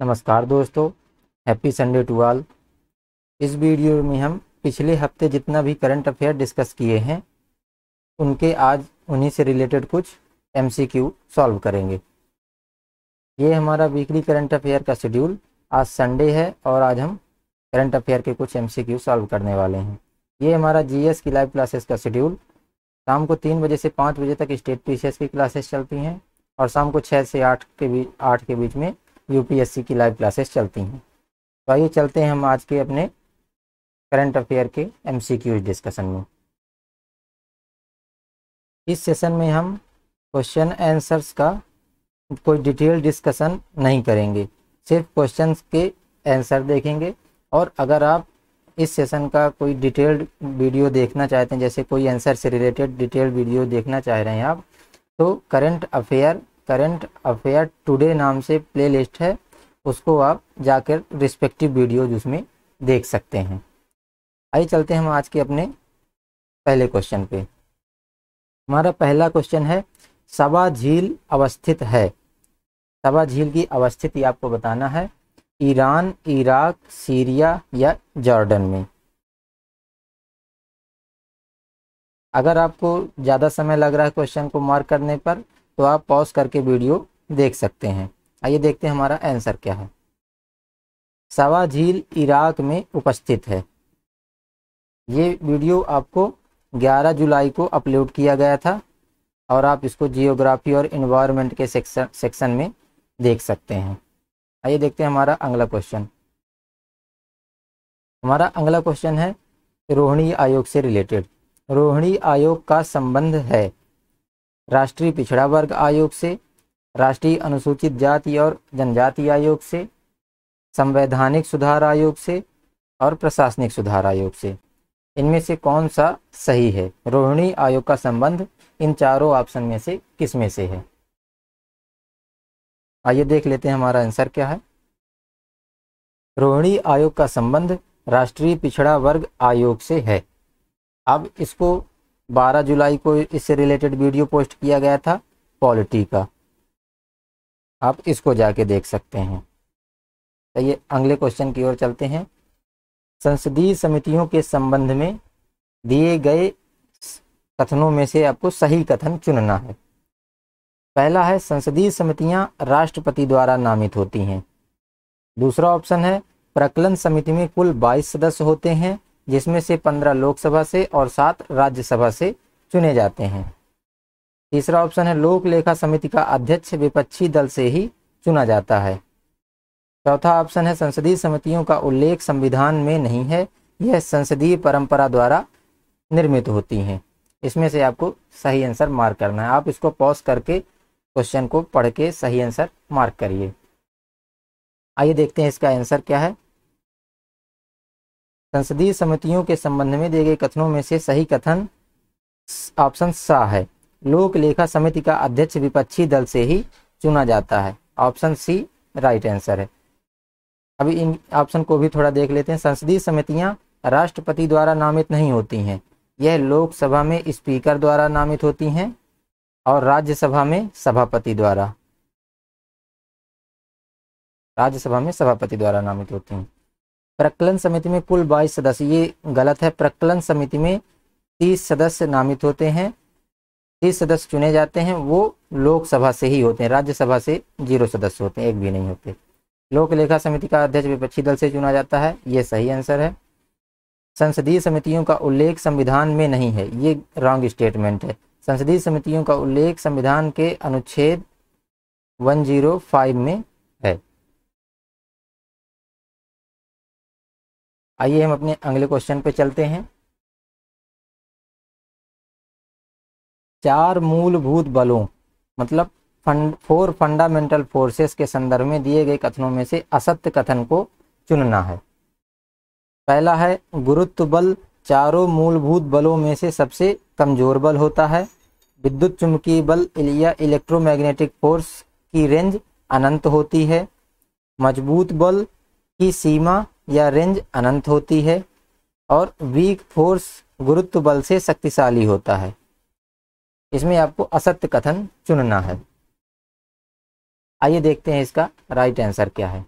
नमस्कार दोस्तों happy Sunday to all इस वीडियो में हम पिछले हफ़्ते जितना भी करंट अफेयर डिस्कस किए हैं, उनके आज उन्हीं से रिलेटेड कुछ एमसीक्यू सॉल्व करेंगे। ये हमारा वीकली करंट अफेयर का शेड्यूल आज संडे है और आज हम करंट अफेयर के कुछ एमसीक्यू सॉल्व करने वाले हैं। ये हमारा जीएस की लाइव क्लासेस का शेड्यूल शाम को तीन बजे से पाँच बजे तक स्टेट पीसीएस की क्लासेस चलती हैं और शाम को छः से आठ के बीच, आठ के बीच में यूपीएससी की लाइव क्लासेस चलती हैं। तो आइए चलते हैं हम आज के अपने करंट अफेयर के एम डिस्कशन में। इस सेशन में हम क्वेश्चन आंसर्स का कोई डिटेल डिस्कशन नहीं करेंगे। सिर्फ़ क्वेश्चंस के आंसर देखेंगे और अगर आप इस सेशन का कोई डिटेल्ड वीडियो देखना चाहते हैं, जैसे कोई आंसर से रिलेटेड डिटेल्ड वीडियो देखना चाह रहे हैं आप तो current affair current affair today नाम से प्लेलिस्ट है, उसको आप जाकर रिस्पेक्टिव वीडियोज़ उसमें देख सकते हैं। आइए चलते हैं हम आज के अपने पहले क्वेश्चन पे। हमारा पहला क्वेश्चन है, सबा झील अवस्थित है? सबा झील की अवस्थिति आपको बताना है, ईरान, इराक, सीरिया या जॉर्डन में? अगर आपको ज़्यादा समय लग रहा है क्वेश्चन को मार्क करने पर तो आप पॉज करके वीडियो देख सकते हैं। आइए देखते हैं हमारा आंसर क्या है। सवा झील इराक में उपस्थित है। ये वीडियो आपको 11 जुलाई को अपलोड किया गया था और आप इसको जियोग्राफी और इन्वायरमेंट के सेक्शन सेक्शन में देख सकते हैं। आइए देखते हैं हमारा अगला क्वेश्चन हमारा अगला क्वेश्चन है रोहिणी आयोग से रिलेटेड रोहिणी आयोग का संबंध है। राष्ट्रीय पिछड़ा वर्ग आयोग से, राष्ट्रीय अनुसूचित जाति और जनजाति आयोग से, संवैधानिक सुधार आयोग से और प्रशासनिक सुधार आयोग से। इनमें से कौन सा सही है? रोहिणी आयोग का संबंध इन चारों ऑप्शन में से किसमें से है? आइए देख लेते हैं हमारा आंसर क्या है। रोहिणी आयोग का संबंध राष्ट्रीय पिछड़ा वर्ग आयोग से है। अब इसको 12 जुलाई को इससे रिलेटेड वीडियो पोस्ट किया गया था पॉलिटी का। आप इसको जाके देख सकते हैं। ये अगले क्वेश्चन की ओर चलते हैं। संसदीय समितियों के संबंध में दिए गए कथनों में से आपको सही कथन चुनना है। पहला है, संसदीय समितियाँ राष्ट्रपति द्वारा नामित होती हैं। दूसरा ऑप्शन है, प्रकलन समिति में कुल 22 सदस्य होते हैं। जिसमें से 15 लोकसभा से और सात राज्यसभा से चुने जाते हैं। तीसरा ऑप्शन है, लोक लेखा समिति का अध्यक्ष विपक्षी दल से ही चुना जाता है। चौथा ऑप्शन है, संसदीय समितियों का उल्लेख संविधान में नहीं है, यह संसदीय परंपरा द्वारा निर्मित होती हैं। इसमें से आपको सही आंसर मार्क करना है। आप इसको पॉज करके, क्वेश्चन को पढ़ के सही आंसर मार्क करिए। आइए देखते हैं इसका आंसर क्या है। संसदीय समितियों के संबंध में दिए गए कथनों में से सही कथन ऑप्शन सा है। लोक लेखा समिति का अध्यक्ष विपक्षी दल से ही चुना जाता है। ऑप्शन सी राइट आंसर है। अभी इन ऑप्शन को भी थोड़ा देख लेते हैं। संसदीय समितियाँ राष्ट्रपति द्वारा नामित नहीं होती हैं। यह लोकसभा में स्पीकर द्वारा नामित होती हैं और राज्यसभा में सभापति द्वारा। राज्यसभा में सभापति द्वारा नामित होती हैं। प्रकलन समिति में कुल 22 सदस्य। ये गलत है, प्रकलन समिति में 30 सदस्य नामित होते हैं। 30 सदस्य चुने जाते हैं, वो लोकसभा से ही होते हैं, राज्यसभा से ज़ीरो सदस्य होते हैं, एक भी नहीं होते। लोक लेखा समिति का अध्यक्ष विपक्षी दल से चुना जाता है, ये सही आंसर है। संसदीय समितियों का उल्लेख संविधान में नहीं है, ये रॉन्ग स्टेटमेंट है। संसदीय समितियों का उल्लेख संविधान के अनुच्छेद 105 में आइए हम अपने अगले क्वेश्चन पे चलते हैं। चार मूलभूत बलों मतलब फंड फोर फंडामेंटल फोर्सेस के संदर्भ में दिए गए कथनों में से असत्य कथन को चुनना है। पहला है, गुरुत्व बल चारों मूलभूत बलों में से सबसे कमज़ोर बल होता है। विद्युत चुंबकीय बल या इलेक्ट्रोमैग्नेटिक फोर्स की रेंज अनंत होती है। मज़बूत बल की सीमा या रेंज अनंत होती है और वीक फोर्स गुरुत्व बल से शक्तिशाली होता है। इसमें आपको असत्य कथन चुनना है। आइए देखते हैं इसका राइट आंसर क्या है।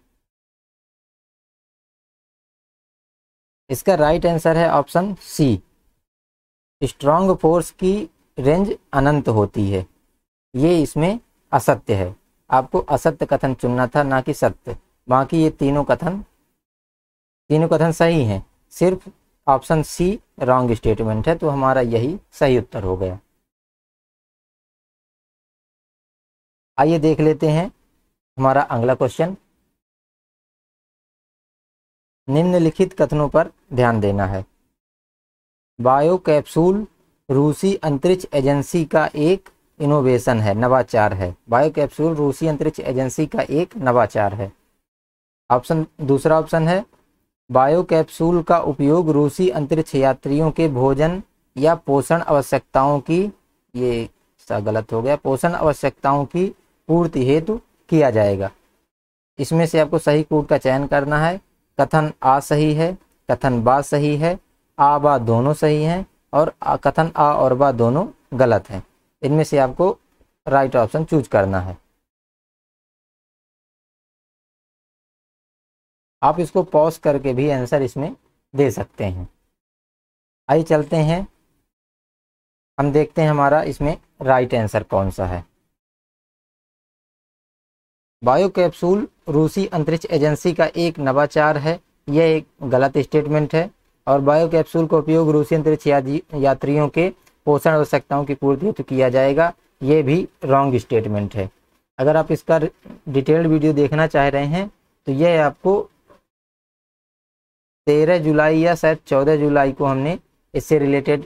इसका राइट आंसर है ऑप्शन सी स्ट्रांग फोर्स की रेंज अनंत होती है। ये इसमें असत्य है। आपको असत्य कथन चुनना था, ना कि सत्य। बाकी ये तीनों कथन तीनों कथन सही हैं। सिर्फ़ ऑप्शन सी रॉन्ग स्टेटमेंट है तो हमारा यही सही उत्तर हो गया। आइए देख लेते हैं हमारा अगला क्वेश्चन निम्नलिखित कथनों पर ध्यान देना है। बायो कैप्सूल रूसी अंतरिक्ष एजेंसी का एक इनोवेशन है, नवाचार है। बायो कैप्सूल रूसी अंतरिक्ष एजेंसी का एक नवाचार है। ऑप्शन दूसरा ऑप्शन है बायो कैप्सूल का उपयोग रूसी अंतरिक्ष यात्रियों के भोजन या पोषण आवश्यकताओं की, ये गलत हो गया, पोषण आवश्यकताओं की पूर्ति हेतु किया जाएगा। इसमें से आपको सही कूट का चयन करना है। कथन आ सही है, कथन बा सही है, आ बा दोनों सही हैं और कथन आ और बा दोनों गलत हैं। इनमें से आपको राइट ऑप्शन चूज़ करना है। आप इसको पॉज करके भी आंसर इसमें दे सकते हैं। आइए चलते हैं। हम देखते हैं हमारा इसमें राइट आंसर कौन सा है। बायो कैप्सूल रूसी अंतरिक्ष एजेंसी का एक नवाचार है। यह एक गलत स्टेटमेंट है और बायो कैप्सूल का उपयोग रूसी अंतरिक्ष यात्रियों के पोषण आवश्यकताओं की पूर्ति हेतु किया जाएगा। ये भी रॉन्ग स्टेटमेंट है। अगर आप इसका डिटेल्ड वीडियो देखना चाह रहे हैं तो यह आपको तेरह जुलाई या शायद चौदह जुलाई को हमने इससे रिलेटेड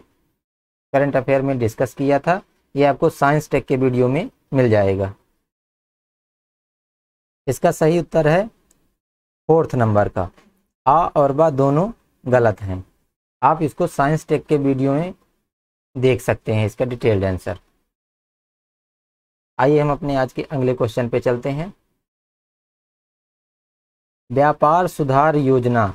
करंट अफेयर में डिस्कस किया था। ये आपको साइंस टेक के वीडियो में मिल जाएगा। इसका सही उत्तर है फोर्थ नंबर का। आ और बा दोनों गलत हैं। आप इसको साइंस टेक के वीडियो में देख सकते हैं, इसका डिटेल्ड आंसर आइए हम अपने आज के अगले क्वेश्चन पे चलते हैं। व्यापार सुधार योजना।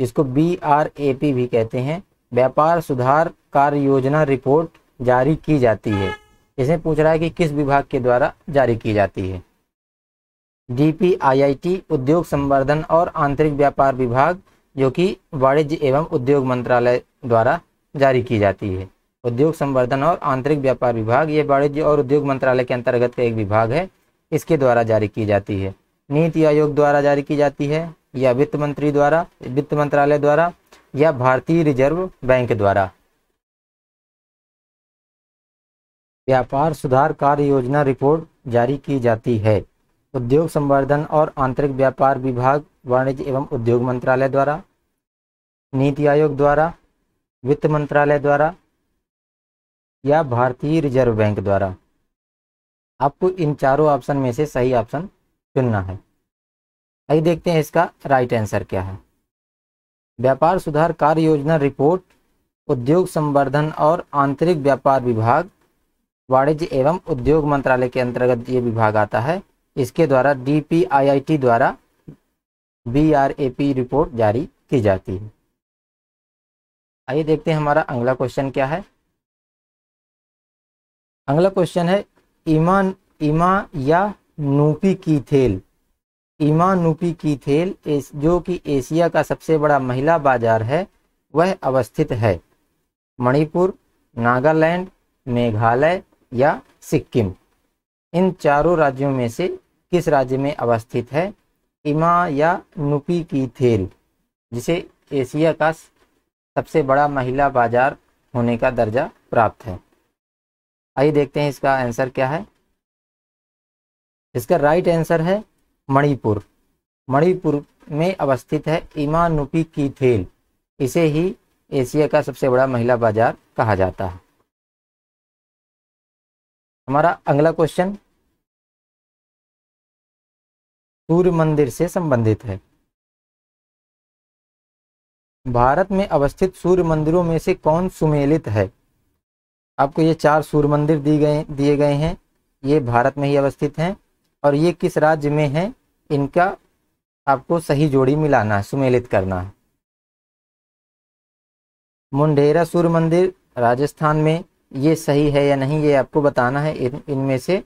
इसको बी आर ए पी भी कहते हैं। व्यापार सुधार कार्य योजना रिपोर्ट जारी की जाती है। इसमें पूछ रहा है कि किस विभाग के द्वारा जारी की जाती है? डीपीआईआईटी उद्योग संवर्धन और आंतरिक व्यापार विभाग, जो कि वाणिज्य एवं उद्योग मंत्रालय द्वारा जारी की जाती है। उद्योग संवर्धन और आंतरिक व्यापार विभाग, ये वाणिज्य और उद्योग मंत्रालय के अंतर्गत का एक विभाग है। इसके द्वारा जारी की जाती है। नीति आयोग द्वारा जारी की जाती है। या वित्त मंत्री द्वारा, वित्त मंत्रालय द्वारा, या भारतीय रिज़र्व बैंक द्वारा। व्यापार सुधार कार्य योजना रिपोर्ट जारी की जाती है। उद्योग संवर्धन और आंतरिक व्यापार विभाग, वाणिज्य एवं उद्योग मंत्रालय द्वारा, नीति आयोग द्वारा, वित्त मंत्रालय द्वारा, या भारतीय रिज़र्व बैंक द्वारा। आपको इन चारों ऑप्शन में से सही ऑप्शन चुनना है। आइए देखते हैं इसका राइट आंसर क्या है। व्यापार सुधार कार्य योजना रिपोर्ट उद्योग संवर्धन और आंतरिक व्यापार विभाग, वाणिज्य एवं उद्योग मंत्रालय के अंतर्गत ये विभाग आता है। इसके द्वारा डीपीआईआईटी द्वारा बीआरएपी रिपोर्ट जारी की जाती है। आइए देखते हैं हमारा अगला क्वेश्चन क्या है। अगला क्वेश्चन है ईमा ईमा या नूपी की थेल। ईमानूपी की थेल जो कि एशिया का सबसे बड़ा महिला बाज़ार है, वह अवस्थित है। मणिपुर, नागालैंड, मेघालय या सिक्किम। इन चारों राज्यों में से किस राज्य में अवस्थित है? इमा या नुपी की थेल, जिसे एशिया का सबसे बड़ा महिला बाज़ार होने का दर्जा प्राप्त है। आइए देखते हैं इसका आंसर क्या है। इसका राइट आंसर है मणिपुर। मणिपुर में अवस्थित है इमानुपी की थेल। इसे ही एशिया का सबसे बड़ा महिला बाज़ार कहा जाता है। हमारा अगला क्वेश्चन सूर्य मंदिर से संबंधित है। भारत में अवस्थित सूर्य मंदिरों में से कौन सुमेलित है? आपको ये चार सूर्य मंदिर दिए गए दिए गए हैं। ये भारत में ही अवस्थित हैं और ये किस राज्य में है? इनका आपको सही जोड़ी मिलाना है सुमेलित करना। है मुंडेरा सूर्य मंदिर, राजस्थान में ये सही है या नहीं, ये आपको बताना है। इन, इनमें से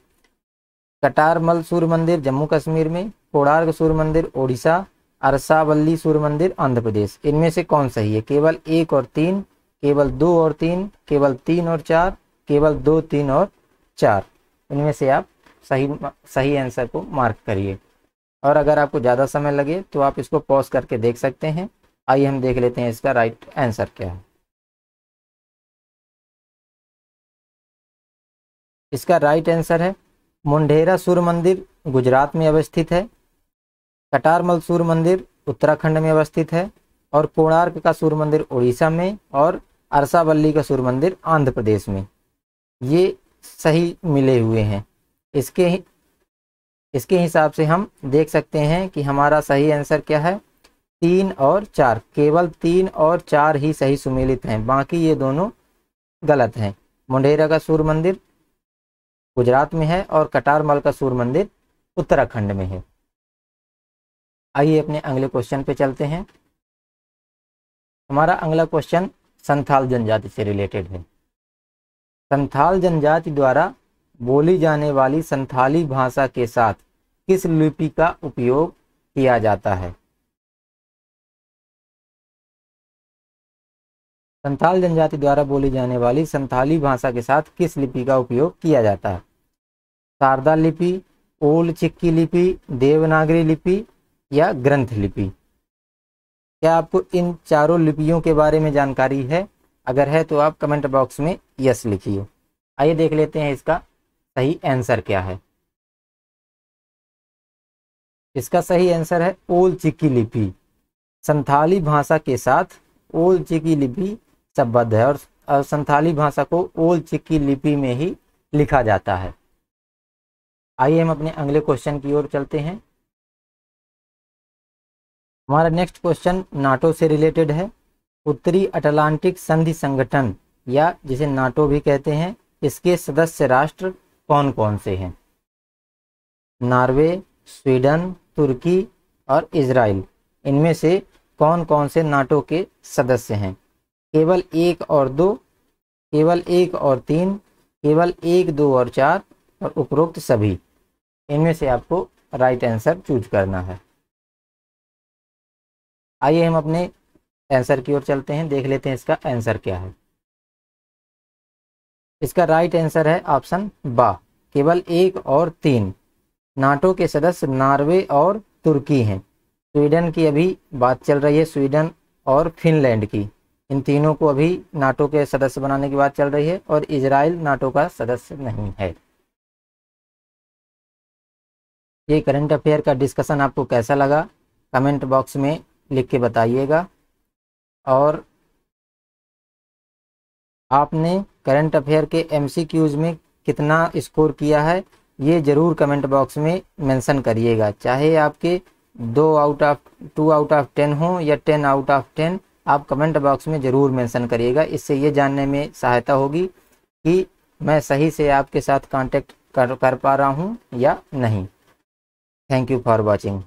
कटारमल सूर्य मंदिर, जम्मू कश्मीर में कोणार्क सूर्य मंदिर, ओडिशा, अरसावल्ली सूर्य मंदिर, आंध्र प्रदेश। इनमें से कौन सही है? केवल एक और तीन, केवल दो और तीन, केवल तीन और चार, केवल दो, तीन और चार। इनमें से आप सही सही आंसर को मार्क करिए। और अगर आपको ज़्यादा समय लगे तो आप इसको पॉज करके देख सकते हैं। आइए हम देख लेते हैं इसका राइट आंसर क्या है। इसका राइट आंसर है मुंडेरा सूर्य मंदिर गुजरात में अवस्थित है, कटारमल सूर्य मंदिर उत्तराखंड में अवस्थित है, और कोणार्क का सूर्य मंदिर उड़ीसा में, और अरसावल्ली का सूर्य मंदिर आंध्र प्रदेश में। ये सही मिले हुए हैं। इसके इसके हिसाब से हम देख सकते हैं कि हमारा सही आंसर क्या है? तीन और चार। केवल तीन और चार ही सही सुमेलित हैं। बाकी ये दोनों गलत हैं। मुंडेरा का सूर्य मंदिर गुजरात में है और कटारमल का सूर्य मंदिर उत्तराखंड में है। आइए अपने अगले क्वेश्चन पे चलते हैं। हमारा अगला क्वेश्चन संथाल जनजाति से रिलेटेड है। संथाल जनजाति द्वारा बोली जाने वाली संथाली भाषा के साथ किस लिपि का उपयोग किया जाता है? संथाल जनजाति द्वारा बोली जाने वाली संथाली भाषा के साथ किस लिपि का उपयोग किया जाता है? शारदा लिपि, ओल चिक्की लिपि, देवनागरी लिपि या ग्रंथ लिपि? क्या आपको इन चारों लिपियों के बारे में जानकारी है? अगर है तो आप कमेंट बॉक्स में यस लिखिए। आइए देख लेते हैं इसका सही आंसर क्या है। इसका सही आंसर है ओल चिकी लिपि। संथाली भाषा के साथ ओल चिकी लिपि संबद्ध है और संथाली भाषा को ओल चिक्की लिपि में ही लिखा जाता है। आइए हम अपने अगले क्वेश्चन की ओर चलते हैं। हमारा नेक्स्ट क्वेश्चन नाटो से रिलेटेड है। उत्तरी अटलांटिक संधि संगठन, या जिसे नाटो भी कहते हैं, इसके सदस्य राष्ट्र कौन कौन से हैं? नॉर्वे, स्वीडन तुर्की और इसराइल इनमें से कौन कौन से नाटो के सदस्य हैं? केवल एक और दो, केवल एक और तीन, केवल एक, दो और चार और उपरोक्त सभी। इनमें से आपको राइट आंसर चूज़ करना है। आइए हम अपने आंसर की ओर चलते हैं, देख लेते हैं इसका आंसर क्या है। इसका राइट आंसर है ऑप्शन बा। केवल एक और तीन। नाटो के सदस्य नॉर्वे और तुर्की हैं। स्वीडन की अभी बात चल रही है, स्वीडन और फिनलैंड की। इन तीनों को अभी नाटो के सदस्य बनाने की बात चल रही है और इजराइल नाटो का सदस्य नहीं है। ये करंट अफेयर का डिस्कशन आपको कैसा लगा? कमेंट बॉक्स में लिख के बताइएगा। और आपने करंट अफेयर के एमसीक्यूज में कितना स्कोर किया है? ये ज़रूर कमेंट बॉक्स में मेंशन करिएगा। चाहे आपके दो out of two out of ten हो या टेन आउट ऑफ़ टेन आप कमेंट बॉक्स में ज़रूर मेंशन करिएगा। इससे ये जानने में सहायता होगी कि मैं सही से आपके साथ कांटेक्ट कर कर पा रहा हूँ या नहीं। Thank you for watching